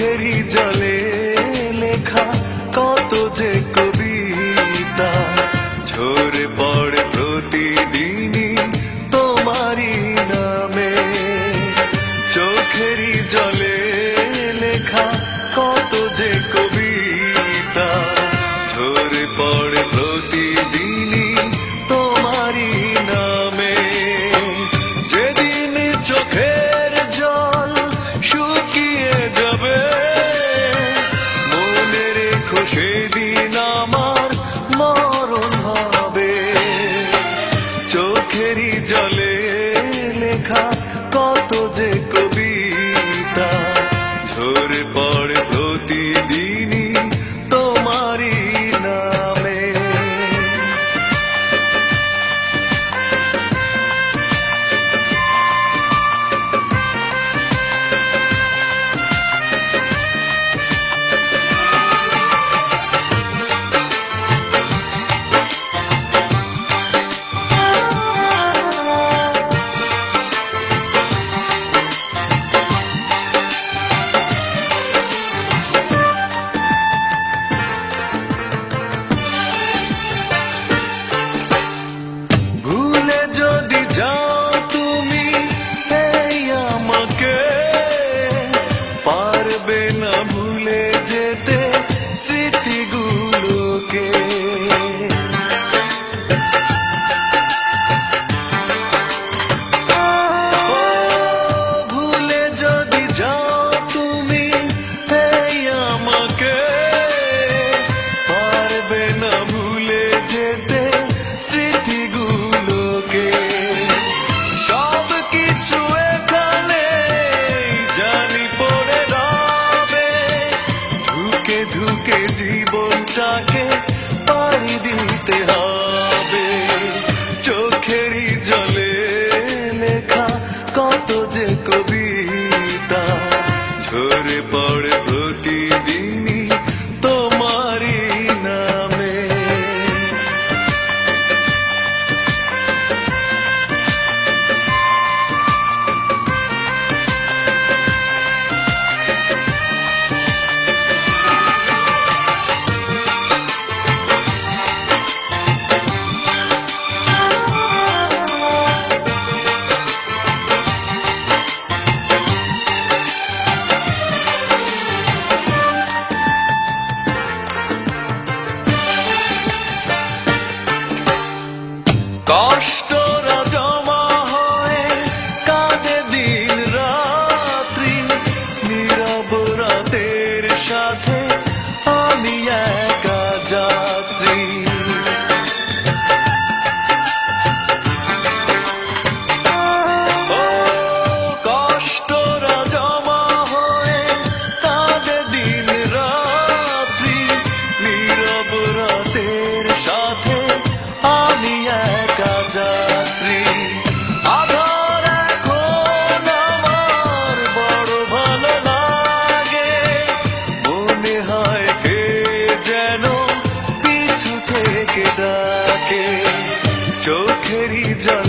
চোখেরই জলে You. के डाके जो जा